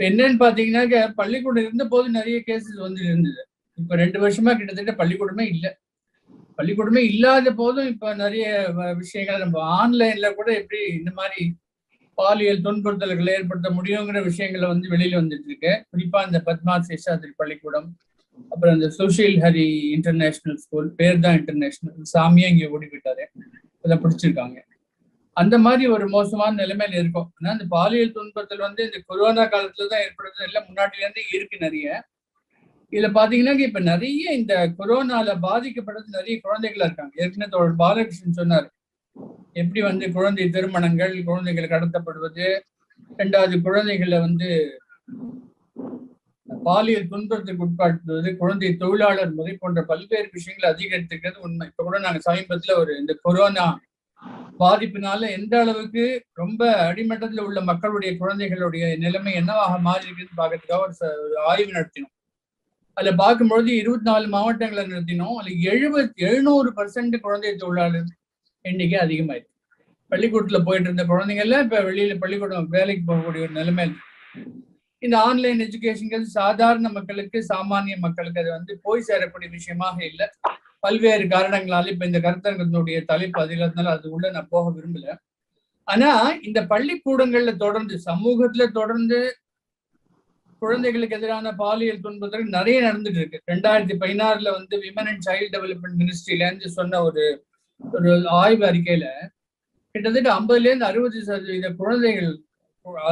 இப்ப என்னன்னு பாத்தீங்கன்னாக்க பள்ளிக்கூடம் இருந்த போது நிறைய கேசஸ் வந்து இருந்தது. இப்ப ரெண்டு வருஷமா கிட்டத்தட்ட பள்ளிக்கூடமே இல்லை. பள்ளிக்கூடமே இல்லாத போதும் இப்ப நிறைய விஷயங்கள் நம்ம ஆன்லைன்ல கூட எப்படி இந்த மாதிரி பாலியல் துன்புறுத்தல்களை ஏற்படுத்த முடியுங்கிற விஷயங்களை வந்து வெளியில வந்துட்டு இருக்கு. குறிப்பா இந்த பத்மா சேஷாத்ரி பள்ளிக்கூடம் அப்புறம் இந்த சுஷீல் ஹரி இன்டர்நேஷனல் ஸ்கூல் பேர் தான் இன்டர்நேஷனல் சாமியா இங்க ஓடி போயிட்டாரு. அதை பிடிச்சிருக்காங்க. அந்த மாதிரி ஒரு மோசமான நிலைமையில இருக்கும். ஆனா இந்த பாலியல் துன்புறுத்தல் வந்து இந்த கொரோனா காலத்துல தான் ஏற்படுறது இல்லை முன்னாடில இருந்தே இருக்கு நிறைய. இதுல பாத்தீங்கன்னா இப்ப நிறைய இந்த கொரோனால பாதிக்கப்படுறது நிறைய குழந்தைகளா இருக்காங்க. ஏற்கனவே தோழர் பாலகிருஷ்ணன் சொன்னார். எப்படி வந்து குழந்தை திருமணங்கள் குழந்தைகள் கடத்தப்படுவது ரெண்டாவது குழந்தைகளை வந்து பாலியல் துன்பத்துக்கு உட்படுத்துவது குழந்தை தொழிலாளர் முறை போன்ற பல்வேறு விஷயங்கள் அதிகரித்திருக்கிறது உண்மை. இப்ப கூட நாங்க சமீபத்துல ஒரு இந்த கொரோனா பாதிப்பினால எந்த அளவுக்கு ரொம்ப அடிமட்டத்துல உள்ள மக்களுடைய குழந்தைகளுடைய நிலைமை என்னவாக மாறி இருக்குன்னு பார்க்கறதுக்காக ஒரு ஆய்வு நடத்தினோம். அதுல பார்க்கும்பொழுது இருபத்தி நாலு மாவட்டங்களை நடத்தினோம். அதுல எழுபத் எழுநூறு பர்சன்ட் குழந்தை தொழிலாளர் எண்ணிக்கை அதிகமாயிருக்கு. பள்ளிக்கூடத்துல போயிட்டு இருந்த குழந்தைங்கள்ல இப்ப வெளியில பள்ளிக்கூடம் வேலைக்கு போகக்கூடிய ஒரு நிலைமை இந்த ஆன்லைன் எஜுகேஷன்கள் சாதாரண மக்களுக்கு சாமானிய மக்களுக்கு அது வந்து போய் சேரக்கூடிய விஷயமாக இல்லை. பல்வேறு காரணங்களால இப்ப இந்த கருத்தரங்கத்தினுடைய தலைப்பு அதிகத்தினால அது உள்ள நான் போக விரும்பல. ஆனா இந்த பள்ளிக்கூடங்கள்ல தொடர்ந்து சமூகத்துல தொடர்ந்து குழந்தைகளுக்கு எதிரான பாலியல் துன்புறுத்தல் நிறைய நடந்துட்டு இருக்கு ரெண்டாயிரத்தி பதினாறுல வந்து விமன் அண்ட் சைல்ட் டெவலப்மெண்ட் மினிஸ்ட்ரியில இருந்து சொன்ன ஒரு ஒரு ஆய்வு அறிக்கையில கிட்டத்தட்ட ஐம்பதுல இருந்து அறுபது சதவீத குழந்தைகள்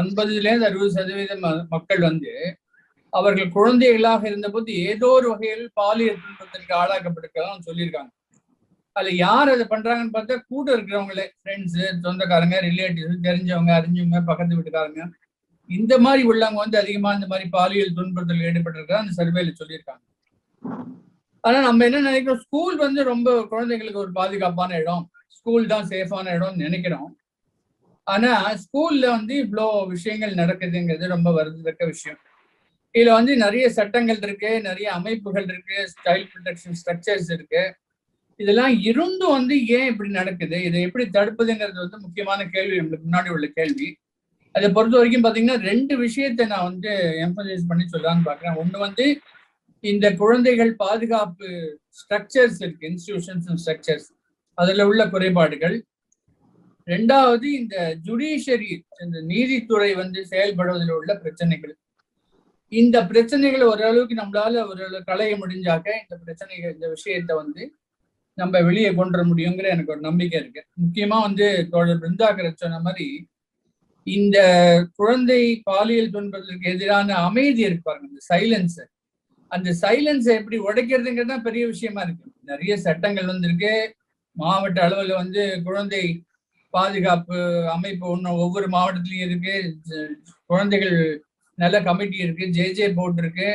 ஐம்பதுல இருந்து அறுபது சதவீத மக்கள் வந்து அவர்கள் குழந்தைகளாக இருந்தபோது ஏதோ ஒரு வகையில் பாலியல் துன்பத்திற்கு ஆளாக்கப்பட்டிருக்கலாம் சொல்லியிருக்காங்க. அதுல யார் அதை பண்றாங்கன்னு பார்த்தா கூட இருக்கிறவங்களே ஃப்ரெண்ட்ஸு சொந்தக்காரங்க ரிலேட்டிவ்ஸ் தெரிஞ்சவங்க அறிஞ்சவங்க பக்கத்து வீட்டுக்காரங்க. இந்த மாதிரி உள்ளவங்க வந்து அதிகமா இந்த மாதிரி பாலியல் துன்பத்தில் ஈடுபட்டிருக்கா அந்த சர்வேல சொல்லியிருக்காங்க. ஆனா நம்ம என்ன நினைக்கிறோம்? ஸ்கூல் வந்து ரொம்ப குழந்தைங்களுக்கு ஒரு பாதுகாப்பான இடம். ஸ்கூல் தான் சேஃபான இடம்னு நினைக்கிறோம். ஆனா ஸ்கூல்ல வந்து இவ்வளோ விஷயங்கள் நடக்குதுங்கிறது ரொம்ப வருந்தத்தக்க விஷயம். இதுல வந்து நிறைய சட்டங்கள் இருக்கு நிறைய அமைப்புகள் இருக்கு ஸ்டைல் ப்ரொடெக்ஷன் ஸ்ட்ரக்சர்ஸ் இருக்கு. இதெல்லாம் இருந்தும் வந்து ஏன் இப்படி நடக்குது? இதை எப்படி தடுப்பதுங்கிறது வந்து முக்கியமான கேள்வி நம்மளுக்கு முன்னாடி உள்ள கேள்வி. அதை பொறுத்த வரைக்கும் பாத்தீங்கன்னா ரெண்டு விஷயத்தை நான் வந்து எம்பசைஸ் பண்ணி சொல்லலாம்னு பாக்குறேன். ஒண்ணு வந்து இந்த குழந்தைகள் பாதுகாப்பு ஸ்ட்ரக்சர்ஸ் இருக்கு இன்ஸ்டிடியூஷன்ஸ் அண்ட் ஸ்ட்ரக்சர்ஸ் அதுல உள்ள குறைபாடுகள். ரெண்டாவது இந்த ஜுடிஷியரி இந்த நீதித்துறை வந்து செயல்படுவதில் உள்ள பிரச்சனைகள். இந்த பிரச்சனைகளை ஓரளவுக்கு நம்மளால ஒரு களைய முடிஞ்சாக்க இந்த பிரச்சனைகள் இந்த விஷயத்த வந்து நம்ம வெளியே கொண்டு வர முடியுங்கிற எனக்கு ஒரு நம்பிக்கை இருக்கு. முக்கியமா வந்து தோழர் பிருந்தாகர் சொன்ன மாதிரி இந்த குழந்தை பாலியல் துன்பத்திற்கு எதிரான அமைதி இருக்கு பாருங்க இந்த சைலன்ஸ் அந்த சைலன்ஸை எப்படி உடைக்கிறதுங்கிறது தான் பெரிய விஷயமா இருக்கு. நிறைய சட்டங்கள் வந்திருக்கு. மாவட்ட அளவில் வந்து குழந்தை பாதுகாப்பு அமைப்பு ஒன்று ஒவ்வொரு மாவட்டத்திலையும் இருக்கு. குழந்தைகள் நல்ல கமிட்டி இருக்கு ஜேஜே போர்டு இருக்கு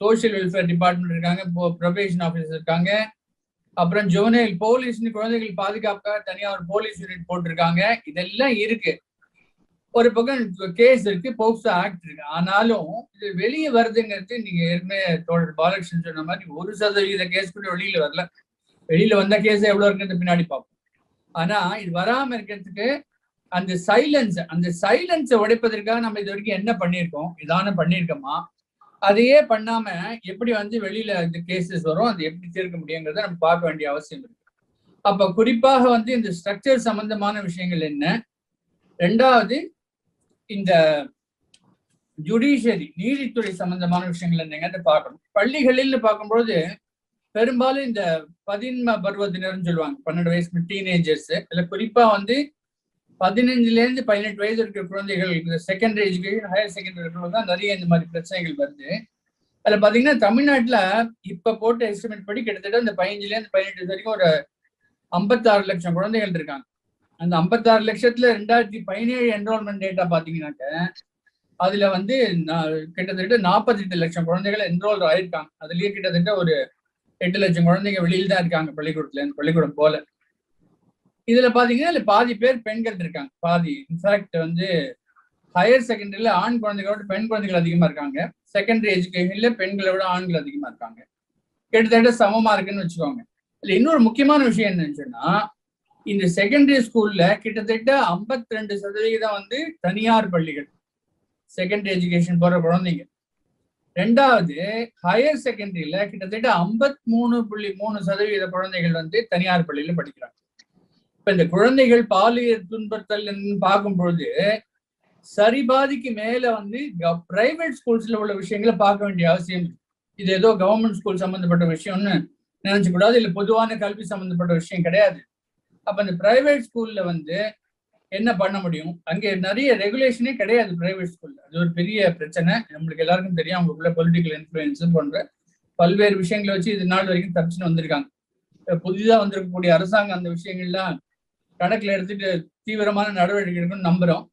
சோஷியல் வெல்ஃபேர் டிபார்ட்மெண்ட் இருக்காங்க ப்ரொபேஷன் ஆஃபீஸர் இருக்காங்க. அப்புறம் ஜுவனைல் போலீஸ்னு குழந்தைகள் பாதுகாப்புக்காக தனியா ஒரு போலீஸ் யூனிட் போட்டிருக்காங்க. இதெல்லாம் இருக்கு. ஒரு பக்கம் கேஸ் இருக்கு போக்சோ ஆக்ட் இருக்கு. ஆனாலும் இது வெளியே வருதுங்கிறது நீங்க ஏற்கனவே தோழர் பாலகிருஷ்ணன் சொன்ன மாதிரி ஒரு சதவீத கேஸ் கூட வெளியில வரல. வெளியில வந்த கேஸ் எவ்வளவு இருக்குன்னு பின்னாடி பார்ப்போம். ஆனா இது வராம இருக்கிறதுக்கு அந்த சைலன்ஸ் அந்த சைலன்ஸை உடைப்பதற்காக நம்ம இது வரைக்கும் என்ன பண்ணியிருக்கோம்? இதான பண்ணியிருக்கோமா? அதையே பண்ணாம எப்படி வந்து வெளியில இந்த கேசஸ் வரும் அதை எப்படி தீர்க்க முடியுங்கிறத நம்ம பார்க்க வேண்டிய அவசியம் இருக்கு. அப்ப குறிப்பாக வந்து இந்த ஸ்ட்ரக்சர் சம்பந்தமான விஷயங்கள் என்ன? ரெண்டாவது இந்த ஜுடிஷியரி நீதித்துறை சம்பந்தமான விஷயங்கள் என்னங்கிறத பார்க்கணும். பள்ளிகளில் பார்க்கும்பொழுது பெரும்பாலும் இந்த பதின்ம பருவத்தினர்னு சொல்லுவாங்க. பன்னெண்டு வயசு டீனேஜர்ஸ் இல்லை குறிப்பா வந்து பதினஞ்சுலேருந்து பதினெட்டு வயது இருக்கிற குழந்தைகள் இந்த செகண்டரி எஜுகேஷன் ஹையர் செகண்டரி இருக்கிறவங்க தான் நிறைய இந்த மாதிரி பிரச்சனைகள் வருது. அதில் பார்த்தீங்கன்னா தமிழ்நாட்டில் இப்போ போட்ட எஸ்டிமேட் படி கிட்டத்தட்ட இந்த பதினஞ்சுலேருந்து பதினெட்டு வரைக்கும் ஒரு ஐம்பத்தாறு லட்சம் குழந்தைகள் இருக்காங்க. அந்த ஐம்பத்தாறு லட்சத்துல ரெண்டாயிரத்தி பதினேழு என்ரோல்மெண்ட் டேட்டா பார்த்தீங்கன்னாக்க அதுல வந்து நா- கிட்டத்தட்ட நாற்பத்தெட்டு லட்சம் குழந்தைகள் என்ரோல் ஆயிருக்காங்க. அதுலயே கிட்டத்தட்ட ஒரு எட்டு லட்சம் குழந்தைங்க வெளியில் தான் இருக்காங்க பள்ளிக்கூடத்துல இருந்து பள்ளிக்கூடம் போல. இதுல பாத்தீங்கன்னா இதுல பாதி பேர் பெண்கள் இருக்காங்க. பாதி. இன்ஃபேக்ட் வந்து ஹையர் செகண்டரியில ஆண் குழந்தைகளோட பெண் குழந்தைகள் அதிகமா இருக்காங்க. செகண்டரி எஜுகேஷன்ல பெண்களை விட ஆண்கள் அதிகமா இருக்காங்க. கிட்டத்தட்ட சமமா இருக்குன்னு வச்சுக்கோங்க. இதுல இன்னொரு முக்கியமான விஷயம் என்னன்னு சொன்னா இந்த செகண்டரி ஸ்கூல்ல கிட்டத்தட்ட 52% ரெண்டு சதவிகிதம் வந்து தனியார் பள்ளிகள். செகண்டரி எஜுகேஷன் போற குழந்தைங்க. ரெண்டாவது ஹையர் செகண்டரியில கிட்டத்தட்ட ஐம்பத்தி மூணு புள்ளி மூணு சதவீத குழந்தைகள் வந்து தனியார் பள்ளியில படிக்கிறாங்க. இப்ப இந்த குழந்தைகள் பாலியல் துன்பத்தல் பார்க்கும் பொழுது சரிபாதிக்கு மேல வந்து பிரைவேட் ஸ்கூல்ஸ்ல உள்ள விஷயங்களை பார்க்க வேண்டிய அவசியம் இது ஏதோ கவர்மெண்ட் ஸ்கூல் சம்பந்தப்பட்ட விஷயம்னு நினைச்சு கூடாது இல்ல பொதுவான கல்வி சம்பந்தப்பட்ட விஷயம் கிடையாது. அப்ப இந்த பிரைவேட் ஸ்கூல்ல வந்து என்ன பண்ண முடியும்? அங்கே நிறைய ரெகுலேஷனே கிடையாது பிரைவேட் ஸ்கூல்ல அது ஒரு பெரிய பிரச்சனை. நம்மளுக்கு எல்லாருக்கும் தெரியும் அவங்களுக்குள்ள பொலிட்டிக்கல் இன்ஃபுளுன்ஸ் போன்ற பல்வேறு விஷயங்களை வச்சு இது நாள் வரைக்கும் தப்பிச்சுன்னு வந்திருக்காங்க. புதிதாக புதிதா வந்திருக்கக்கூடிய அரசாங்கம் அந்த விஷயங்கள்லாம் கணக்குல எடுத்துட்டு தீவிரமான நடவடிக்கை எடுக்கணும்னு நம்புறோம்.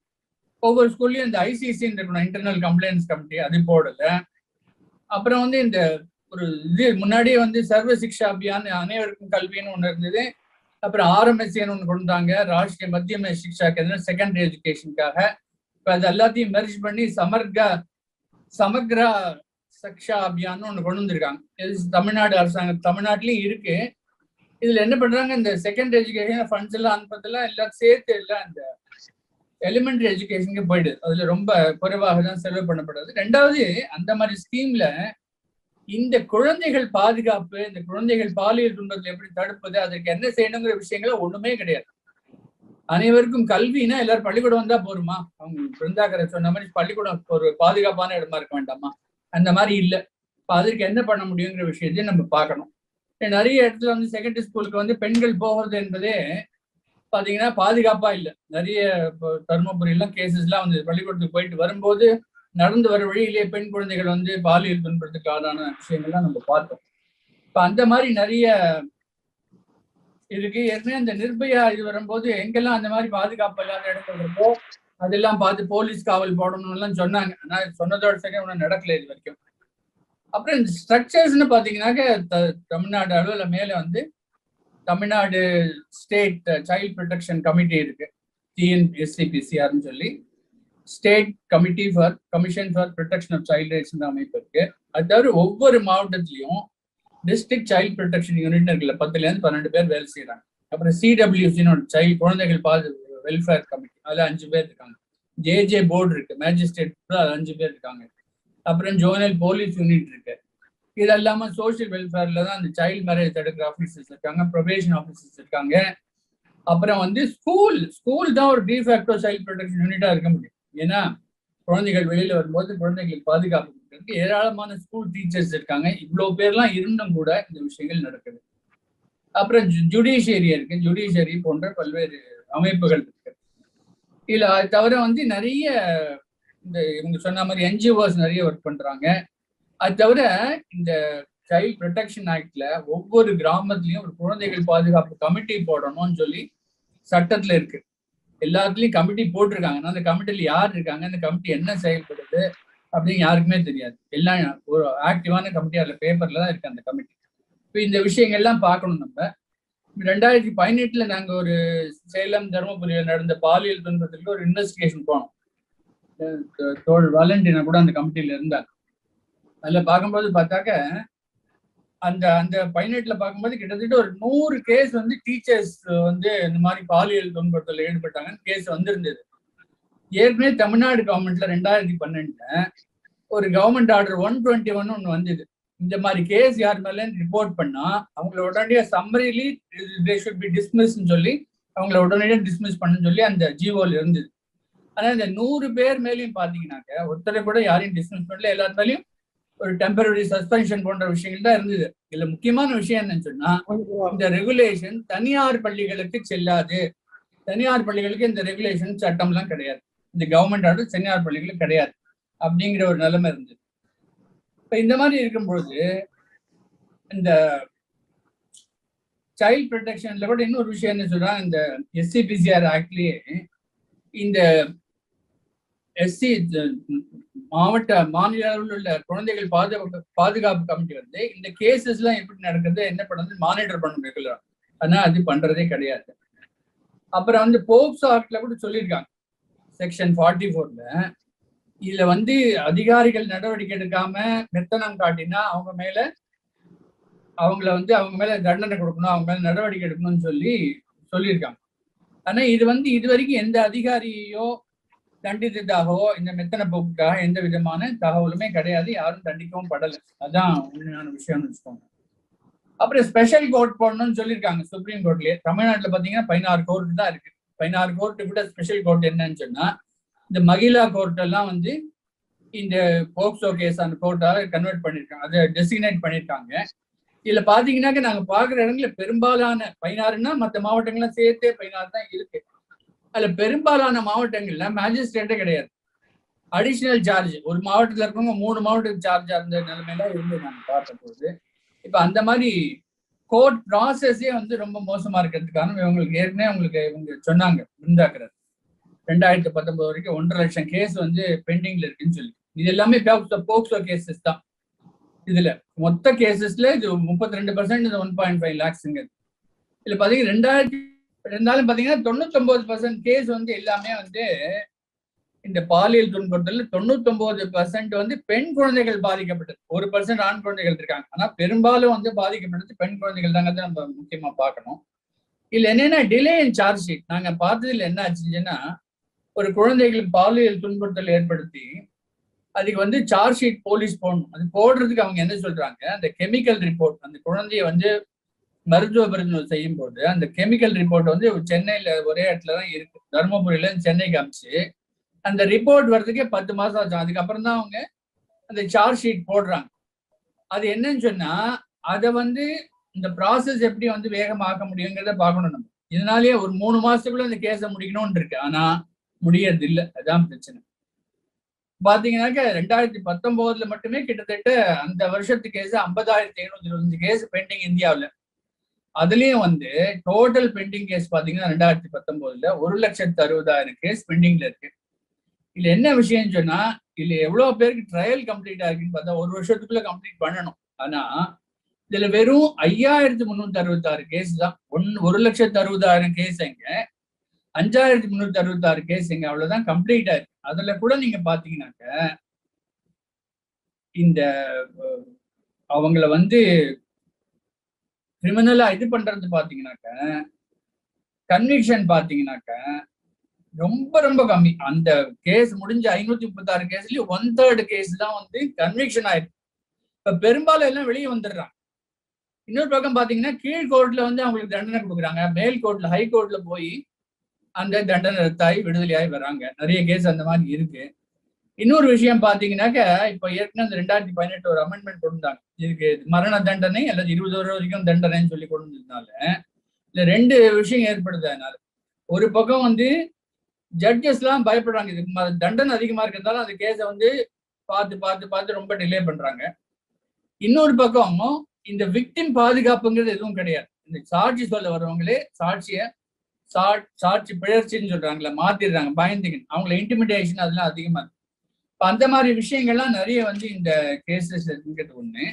ஒவ்வொரு ஸ்கூல்லயும் இந்த ஐசிசி இருக்கணும் இன்டர்னல் கம்ப்ளைண்ட்ஸ் கமிட்டி அது போடல அப்புறம் வந்து இந்த ஒரு இது முன்னாடியே வந்து சர்வ சிக்ஷா அபியான் அனைவருக்கும் கல்வின்னு ஒன்று இருந்தது. அப்புறம் ஆர்எம்எஸ்சின்னு ஒன்று கொண்டு வந்தாங்க ராஷ்டிரிய மத்தியம சிக்ஷா கேந்திரம் செகண்டரி எஜுகேஷனுக்காக இப்போ அது எல்லாத்தையும் மெர்ஜ் பண்ணி சமர்க சமக்ரா சக்ஷா அபியான்னு ஒன்று கொண்டு வந்திருக்காங்க. இது தமிழ்நாடு அரசாங்கம் தமிழ்நாட்டிலையும் இருக்கு. இதுல என்ன பண்றாங்க இந்த செகண்ட் எஜுகேஷன் ஃபண்ட்ஸ் எல்லாம் அனுப்புறதெல்லாம் எல்லாம் சேர்த்து எல்லாம் இந்த எலிமெண்டரி எஜுகேஷனுக்கு போயிடுது. அதுல ரொம்ப குறைவாக தான் செலவு பண்ணப்படுது. ரெண்டாவது அந்த மாதிரி ஸ்கீம்ல இந்த குழந்தைகள் பாதுகாப்பு இந்த குழந்தைகள் பாலியல் துன்பத்தை எப்படி தடுப்பது அதற்கு என்ன செய்யணுங்கிற விஷயங்கள ஒண்ணுமே கிடையாது. அனைவருக்கும் கல்வினா எல்லாரும் பள்ளிக்கூடம் வந்தா போருமா? அவங்க பிருந்தாக்கரை சொன்ன மாதிரி பள்ளிக்கூடம் ஒரு பாதுகாப்பான இடமா இருக்க வேண்டாமா? அந்த மாதிரி இல்ல. இப்ப அதற்கு என்ன பண்ண முடியுங்கிற விஷயத்தையும் நம்ம பார்க்கணும். நிறைய இடத்துல வந்து செகண்டரி ஸ்கூலுக்கு வந்து பெண்கள் போகிறது என்பதே பாத்தீங்கன்னா பாதுகாப்பா இல்லை. நிறைய இப்போ தருமபுரியெல்லாம் கேசஸ்லாம் வந்து பள்ளிக்கூடத்துக்கு போயிட்டு வரும்போது நடந்து வர வழியிலேயே பெண் குழந்தைகள் வந்து பாலியல் துன்புறத்துக்கு ஆளான விஷயங்கள்லாம் நம்ம பார்த்தோம். இப்ப அந்த மாதிரி நிறைய இருக்கு. ஏற்கனவே அந்த நிர்பயா இது வரும்போது எங்கெல்லாம் அந்த மாதிரி பாதுகாப்பு இல்லாத இடங்கள் இருக்கோ அதெல்லாம் பார்த்து போலீஸ் காவல் போடணும்னு எல்லாம் சொன்னாங்க. ஆனா சொன்னதோட சரி ஒன்றும் நடக்கல இது வரைக்கும். அப்புறம் இந்த ஸ்ட்ரக்சர்ஸ்னு பாத்தீங்கன்னாக்க த- தமிழ்நாடு அளவுல மேலே வந்து Tamil Nadu state child protection committee இருக்கு. டிஎன்எஸ்சிபிசிஆர்னு சொல்லி. State committee for commission for protection of child rights அமைப்பு இருக்கு. அது தவிர ஒவ்வொரு மாவட்டத்திலையும் டிஸ்ட்ரிக்ட் சைல்ட் ப்ரொடெக்ஷன் யூனிட் இருக்குல்ல பத்துல இருந்து பன்னெண்டு பேர் வேலை செய்யறாங்க அப்புறம் சிடபிள்யூசின்னு ஒரு சைல்ட் குழந்தைகள் பாது வெல்ஃபேர் கமிட்டி அதுல அஞ்சு பேர் இருக்காங்க. ஜேஜே போர்டு இருக்கு மேஜிஸ்ட்ரேட் அது அஞ்சு பேர் இருக்காங்க. அப்புறம் ஜோனல் போலீஸ் யூனிட் இருக்கு. இது இல்லாம சோஷியல் வெல்ஃபேர்ல தான் அந்த சைல்ட் மேரேஜ் தடுக்கிற ஆஃபீஸர்ஸ் இருக்காங்க ப்ரொபேஷன் ஆஃபீஸர்ஸ் இருக்காங்க. அப்புறம் வந்து ஸ்கூல் ஸ்கூல் தான் ஒரு டிஃபேக்டோ சைல்டு ப்ரொடெக்ஷன் யூனிட்டா இருக்க முடியும். ஏன்னா குழந்தைகள் வெளியில வரும்போது குழந்தைகளுக்கு பாதுகாப்பு கொடுக்கறதுக்கு ஏராளமான ஸ்கூல் டீச்சர்ஸ் இருக்காங்க. இவ்வளவு பேர்லாம் இருந்தும் கூட இந்த விஷயங்கள் நடக்குது. அப்புறம் ஜுடிஷியரி இருக்கு. ஜுடிஷியரி போன்ற பல்வேறு அமைப்புகள் இருக்கு. இல்ல அது தவிர வந்து நிறைய இந்த இவங்க சொன்ன மாதிரி என்ஜிஓஸ் நிறைய ஒர்க் பண்றாங்க. அது தவிர இந்த சைல்ட் ப்ரொடெக்ஷன் ஆக்ட்ல ஒவ்வொரு கிராமத்துலயும் ஒரு குழந்தைகள் பாதுகாப்பு கமிட்டி போடணும்னு சொல்லி சட்டத்துல இருக்கு. எல்லாத்துலயும் கமிட்டி போட்டிருக்காங்க. ஆனா அந்த கமிட்டில யார் இருக்காங்க? அந்த கமிட்டி என்ன செயல்படுது? அப்படின்னு யாருக்குமே தெரியாது. எல்லாம் ஒரு ஆக்டிவான கமிட்டி அதுல பேப்பர்ல தான் இருக்கு அந்த கமிட்டி இப்போ இந்த விஷயங்கள்லாம் பார்க்கணும் நம்ம. ரெண்டாயிரத்தி பதினெட்டுல நாங்க ஒரு சேலம் தருமபுரியில் நடந்த பாலியல் துன்பத்துக்கு ஒரு இன்வெஸ்டிகேஷன் போனோம். தோல் வாலண்டினா கூட அந்த கமிட்டியில இருந்தார் அதுல பார்க்கும்போது பார்த்தாக்க அந்த அந்த பைனட்ல பார்க்கும்போது கிட்டத்தட்ட ஒரு நூறு கேஸ் வந்து டீச்சர்ஸ் வந்து இந்த மாதிரி பாலியல் துன்புறுத்தல் ஈடுபட்டாங்கன்னு கேஸ் வந்திருந்தது. ஏற்கனவே தமிழ்நாடு கவர்மெண்ட்ல ரெண்டாயிரத்தி பன்னெண்டுல ஒரு government order one twenty one ஒன்று வந்தது. இந்த மாதிரி கேஸ் யார் மேல ரிப்போர்ட் பண்ணா அவங்கள உடனடியாக சம்மரிலி தே ஷுட் பி டிஸ்மிஸ்ன்னு சொல்லி அவங்கள உடனடியாக டிஸ்மிஸ் பண்ணுன்னு சொல்லி அந்த ஜிஓல இருந்தது. ஆனா இந்த நூறு பேர் மேலேயும் பாத்தீங்கன்னாக்க ஒருத்தரை கூட யாரையும் டிஸ்மிஸ் பண்ணல. எல்லாத்தாலையும் ஒரு டெம்பரரி சஸ்பென்ஷன் போன்ற விஷயங்கள் தான் இருந்தது. இதுல முக்கியமான விஷயம் என்னன்னு சொன்னா இந்த ரெகுலேஷன் தனியார் பள்ளிகளுக்கு செல்லாது. தனியார் பள்ளிகளுக்கு இந்த ரெகுலேஷன் சட்டம்லாம் கிடையாது. இந்த கவர்மெண்ட் ஆர்டர் தனியார் பள்ளிகளுக்கு கிடையாது. அப்படிங்கிற ஒரு நிலைமை இருந்தது. இப்ப இந்த மாதிரி இருக்கும்பொழுது இந்த சைல்ட் ப்ரொடெக்ஷன்ல கூட இன்னொரு விஷயம் என்ன சொல்றாங்க இந்த எஸ்சிபிசிஆர் ஆக்ட்லயே இந்த எஸ்சி மாவட்ட மாநில அளவில் உள்ள குழந்தைகள் பாதுகாப்பு பாதுகாப்பு கமிட்டி வந்து இந்த கேசஸ் எல்லாம் எப்படி நடக்குது என்ன பண்ணுறது மானிட்டர் பண்ண ரெகுலரா ஆனா அது பண்றதே கிடையாது. அப்புறம் வந்து போப்ஸ் ஆக்ட்ல கூட சொல்லியிருக்காங்க. செக்ஷன் ஃபார்ட்டி ஃபோர்ல இதுல வந்து அதிகாரிகள் நடவடிக்கை எடுக்காம மெத்தனம் காட்டினா அவங்க மேல அவங்கள வந்து அவங்க மேல தண்டனை கொடுக்கணும் அவங்க மேல நடவடிக்கை எடுக்கணும்னு சொல்லி சொல்லியிருக்காங்க. ஆனா இது வந்து இது வரைக்கும் எந்த அதிகாரியோ தண்டித்ததாகவோ இந்த மெத்தனை போக்குக்காக எந்த விதமான தகவலுமே கிடையாது. யாரும் தண்டிக்கவும் படலை. அதான் உண்மையான விஷயம்னு வச்சுக்கோங்க. அப்புறம் ஸ்பெஷல் கோர்ட் போடணும்னு சொல்லியிருக்காங்க சுப்ரீம் கோர்ட்லயே தமிழ்நாட்டுல பாத்தீங்கன்னா பதினாறு கோர்ட் தான் இருக்கு. பதினாறு கோர்ட்டு கூட ஸ்பெஷல் கோர்ட் என்னன்னு சொன்னா இந்த மகிழா கோர்ட் எல்லாம் வந்து இந்த போக்சோ கேஸ் அந்த கோர்ட்டால கன்வெர்ட் பண்ணிருக்காங்க. அதை டெசிக்னேட் பண்ணிருக்காங்க. இதுல பாத்தீங்கன்னாக்க நாங்க பாக்குற இடங்கள்ல பெரும்பாலான பதினாறுன்னா மற்ற மாவட்டங்கள்லாம் சேர்த்தே பதினாறு தான் இருக்கு. அதுல பெரும்பாலான மாவட்டங்கள்ல மேஜிஸ்ட்ரேட்டே கிடையாது. அடிஷனல் சார்ஜ் ஒரு மாவட்டத்துல இருக்கவங்க மூணு மாவட்டத்துக்கு சார்ஜ் அந்த நிலைமையில இருந்து நாங்க பார்த்த போது இப்ப அந்த மாதிரி கோர்ட் ப்ராசஸே வந்து ரொம்ப மோசமா இருக்கிறதுக்கான இவங்களுக்கு ஏற்கனவே உங்களுக்கு இவங்க சொன்னாங்க பிருந்தாக்குறது ரெண்டாயிரத்தி பத்தொன்பது வரைக்கும் ஒன்றரை லட்சம் கேஸ் வந்து பெண்டிங்ல இருக்குன்னு சொல்லி. இது எல்லாமே போக்சோ கேசஸ் தான். இதுல மொத்த கேசஸ்ல இது முப்பத்தி ரெண்டு பர்சன்ட் இந்த ஒன் பாயிண்ட் ஃபைவ் லேக்ஸுங்க இதுல பாத்தீங்கன்னா ரெண்டாயிரத்தி இருந்தாலும் பாத்தீங்கன்னா தொண்ணூத்தொன்பது பர்சன்ட் கேஸ் வந்து எல்லாமே வந்து இந்த பாலியல் துன்புறுத்தல் தொண்ணூத்தொன்பது பர்சன்ட் வந்து பெண் குழந்தைகள் பாதிக்கப்பட்டது. ஒரு பர்சன்ட் ஆண் குழந்தைகள் இருக்காங்க. ஆனா பெரும்பாலும் வந்து பாதிக்கப்பட்டது பெண் குழந்தைகள் தாங்க நம்ம முக்கியமா பார்க்கணும். இதுல என்னன்னா டிலே இன் சார்ஜ் ஷீட் நாங்க பார்த்ததுல என்ன ஆச்சுன்னா ஒரு குழந்தைகளுக்கு பாலியல் துன்புறுத்தல் ஏற்படுத்தி அதுக்கு வந்து சார்ஜ் ஷீட் போலீஸ் போடணும். அது போடுறதுக்கு அவங்க என்ன சொல்றாங்க அந்த கெமிக்கல் ரிப்போர்ட் அந்த குழந்தைய வந்து மருத்துவ பரிசோதனை செய்யும் போது அந்த கெமிக்கல் ரிப்போர்ட் வந்து சென்னையில ஒரே இடத்துல தான் இருக்கு. தருமபுரியில சென்னைக்கு அமிச்சு அந்த ரிப்போர்ட் வர்றதுக்கே பத்து மாசம் ஆச்சு. அதுக்கப்புறம் தான் அவங்க அந்த சார்ஜ் ஷீட் போடுறாங்க. அது என்னன்னு சொன்னா அதை வந்து இந்த ப்ராசஸ் எப்படி வந்து வேகமாக்க முடியுங்கிறத பார்க்கணும் நம்ம. இதனாலேயே ஒரு மூணு மாசத்துக்குள்ள இந்த கேஸை முடிக்கணும்னு இருக்கு. ஆனா முடியறது இல்லை அதான் பிரச்சனை. பாத்தீங்கன்னாக்க ரெண்டாயிரத்தி பத்தொன்பதுல மட்டுமே கிட்டத்தட்ட அந்த வருஷத்து கேஸ் ஐம்பதாயிரத்தி ஐநூத்தி இருபத்தஞ்சு கேஸ் பெண்டிங் இந்தியாவில். அதுலயும் வந்து டோட்டல் பெண்டிங் கேஸ் பாத்தீங்கன்னா ரெண்டாயிரத்தி பத்தொன்பதுல ஒரு லட்சத்து அறுபதாயிரம் கேஸ் பெண்டிங்ல இருக்கு. இதுல என்ன விஷயம் சொன்னா இதுல எவ்வளவு பேருக்கு ட்ரையல் கம்ப்ளீட் ஆயிருக்குன்னு பார்த்தா ஒரு வருஷத்துக்குள்ள கம்ப்ளீட் பண்ணணும். ஆனா இதுல வெறும் ஐயாயிரத்தி முன்னூத்தி அறுபத்தாறு கேஸ் தான். ஒன் ஒரு லட்சத்து அறுபதாயிரம் கேஸ் எங்க? அஞ்சாயிரத்தி முன்னூத்தி அறுபத்தாறு கேஸ் எங்க? அவ்வளவுதான் கம்ப்ளீட் ஆயிருக்கு. அதுல கூட நீங்க பாத்தீங்கன்னாக்க இந்த அவங்கள வந்து கிரிமினலா இது பண்றது பாத்தீங்கன்னாக்க கன்விக்ஷன் பாத்தீங்கன்னாக்க ரொம்ப ரொம்ப கம்மி. அந்த கேஸ் முடிஞ்ச ஐநூத்தி முப்பத்தாறு கேஸ்லயும் ஒன் தேர்ட் கேஸ் தான் வந்து கன்விக்ஷன் ஆயிருக்கு. இப்ப பெரும்பாலும் எல்லாம் வெளியே வந்துடுறாங்க. இன்னொரு பக்கம் பாத்தீங்கன்னா கீழ் கோர்ட்ல வந்து அவங்களுக்கு தண்டனை கொடுக்குறாங்க. மேல் கோர்ட்ல ஹை கோர்ட்ல போய் அந்த தண்டனை ரத்தாகி விடுதலையாகி வராங்க. நிறைய கேஸ் அந்த மாதிரி இருக்கு. இன்னொரு விஷயம் பாத்தீங்கன்னாக்க இப்ப ஏற்கனவே இந்த ரெண்டாயிரத்தி பதினெட்டு ஒரு அமெண்ட்மெண்ட் கொண்டாங்க இதுக்கு மரண தண்டனை அல்லது இருபது வருஷம் வரைக்கும் தண்டனைன்னு சொல்லி கொண்டு வந்ததுனால ரெண்டு விஷயம் ஏற்படுது அதனால. ஒரு பக்கம் வந்து ஜட்ஜஸ் எல்லாம் பயப்படுறாங்க இது தண்டனை அதிகமா இருக்கிறதால அந்த கேஸை வந்து பார்த்து பார்த்து பார்த்து ரொம்ப டிலே பண்றாங்க. இன்னொரு பக்கம் இந்த விக்டிம் பாதுகாப்புங்கிறது எதுவும் கிடையாது. இந்த சாட்சி சொல்ல வர்றவங்களே சாட்சிய சாட்சி பிழற்சின்னு சொல்றாங்களே மாத்திடுறாங்க பயந்துக்கின்னு. அவங்கள இன்டிமிடேஷன் அதெல்லாம் அதிகமா இருக்கு. இப்போ அந்த மாதிரி விஷயங்கள்லாம் நிறைய வந்து இந்த கேசஸ் இருக்குங்கிறது ஒண்ணு.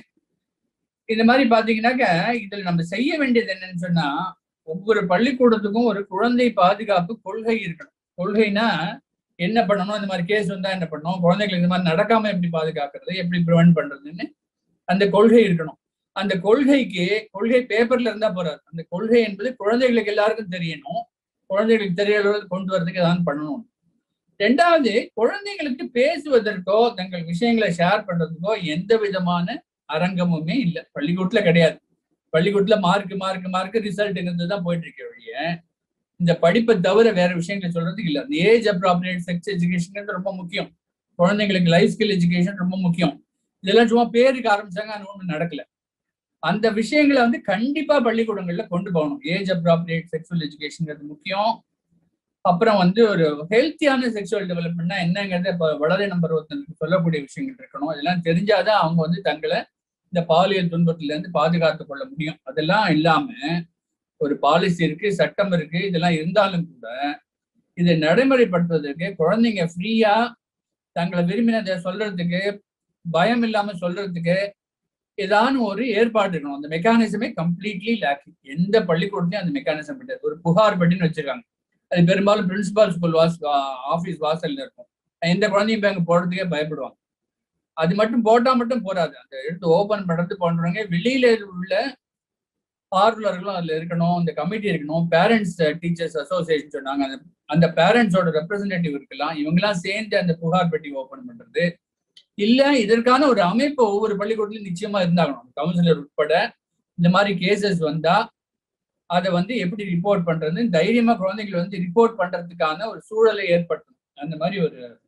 இந்த மாதிரி பாத்தீங்கன்னாக்க இதுல நம்ம செய்ய வேண்டியது என்னன்னு சொன்னா ஒவ்வொரு பள்ளிக்கூடத்துக்கும் ஒரு குழந்தை பாதுகாப்பு கொள்கை இருக்கணும். கொள்கைனா என்ன பண்ணணும்? இந்த மாதிரி கேஸ் வந்தா என்ன பண்ணணும்? குழந்தைகளுக்கு இந்த மாதிரி நடக்காம எப்படி பாதுகாக்கிறது? எப்படி ப்ரிவென்ட் பண்றதுன்னு அந்த கொள்கை இருக்கணும். அந்த கொள்கைக்கு கொள்கை பேப்பர்ல இருந்தா போறாது. அந்த கொள்கை என்பது குழந்தைகளுக்கு எல்லாருக்கும் தெரியணும். குழந்தைகளுக்கு தெரியறது கொண்டு வரதுக்கு ஏதாவது பண்ணணும். ரெண்டாவது குழந்தைங்களுக்கு பேசுவதற்கோ தங்கள் விஷயங்களை ஷேர் பண்றதுக்கோ எந்த விதமான அரங்கமுமே இல்லை. பள்ளிக்கூட்டுல கிடையாது. பள்ளிக்கூட்டுல மார்க் மார்க் மார்க் ரிசல்ட்ங்கிறது தான் போயிட்டு இருக்க வழிய இந்த படிப்பை தவிர வேற விஷயங்களை சொல்றதுக்கு இல்லை. அந்த ஏஜ் அப்ராப்ரியேட் செக்ஸ் எஜுகேஷன் ரொம்ப முக்கியம். குழந்தைங்களுக்கு லைஃப் ஸ்கில் எஜுகேஷன் ரொம்ப முக்கியம். இதெல்லாம் சும்மா பேருக்கு ஆரம்பிச்சாங்க அது ஒன்றும் நடக்கல. அந்த விஷயங்களை வந்து கண்டிப்பா பள்ளிக்கூடங்கள்ல கொண்டு போகணும். ஏஜ் அப்ராப்ரியேட் செக்ஷுவல் எஜுகேஷன் முக்கியம். அப்புறம் வந்து ஒரு ஹெல்த்தியான செக்ஷுவல் டெவலப்மெண்ட்னா என்னங்கிறத இப்போ வளரை நம்பர் ஒருத்தனுக்கு சொல்லக்கூடிய விஷயங்கள் இருக்கணும். இதெல்லாம் தெரிஞ்சாதான் அவங்க வந்து தங்களை இந்த பாலியல் துன்பத்திலேருந்து பாதுகாத்து கொள்ள முடியும். அதெல்லாம் இல்லாம ஒரு பாலிசி இருக்கு சட்டம் இருக்கு இதெல்லாம் இருந்தாலும் கூட இதை நடைமுறைப்படுத்துவதற்கு குழந்தைங்க ஃப்ரீயா தங்களை விரும்பினதை சொல்றதுக்கு பயம் இல்லாம சொல்றதுக்கு ஏதானு ஒரு ஏற்பாடு இருக்கணும். அந்த மெக்கானிசமே கம்ப்ளீட்லி லேக்கிங் எந்த பள்ளிக்கூடத்தையும் அந்த மெக்கானிசம் கிடையாது. ஒரு புகார் பெட்டின்னு வச்சிருக்காங்க. அது பெரும்பாலும் பிரின்சிபால் ஸ்கூல் வாஸ் ஆஃபீஸ் வாசல்ல இருக்கும். எந்த குழந்தையும் இப்போ அங்கே போடுறதுக்கே பயப்படுவாங்க. அது மட்டும் போட்டால் மட்டும் போறாது. அந்த எடுத்து ஓபன் பண்ணுறது போன்றவங்க வெளியில உள்ள ஆர்வலர்களும் அதில் இருக்கணும் இந்த கமிட்டி இருக்கணும். பேரண்ட்ஸ் டீச்சர்ஸ் அசோசியேஷன் சொன்னாங்க. அந்த அந்த பேரண்ட்ஸோட ரெப்ரசன்டேட்டிவ் இருக்கலாம். இவங்கெல்லாம் சேர்ந்து அந்த புகார் பெட்டி ஓபன் பண்ணுறது இல்லை இதற்கான ஒரு அமைப்பு ஒவ்வொரு பள்ளிக்கூடத்திலும் நிச்சயமா இருந்தாகணும். கவுன்சிலர் உட்பட இந்த மாதிரி கேசஸ் வந்தால் அதை வந்து எப்படி ரிப்போர்ட் பண்றது தைரியமா குழந்தைகள் வந்து ரிப்போர்ட் பண்றதுக்கான ஒரு சூழலை ஏற்படுத்தணும். அந்த மாதிரி ஒரு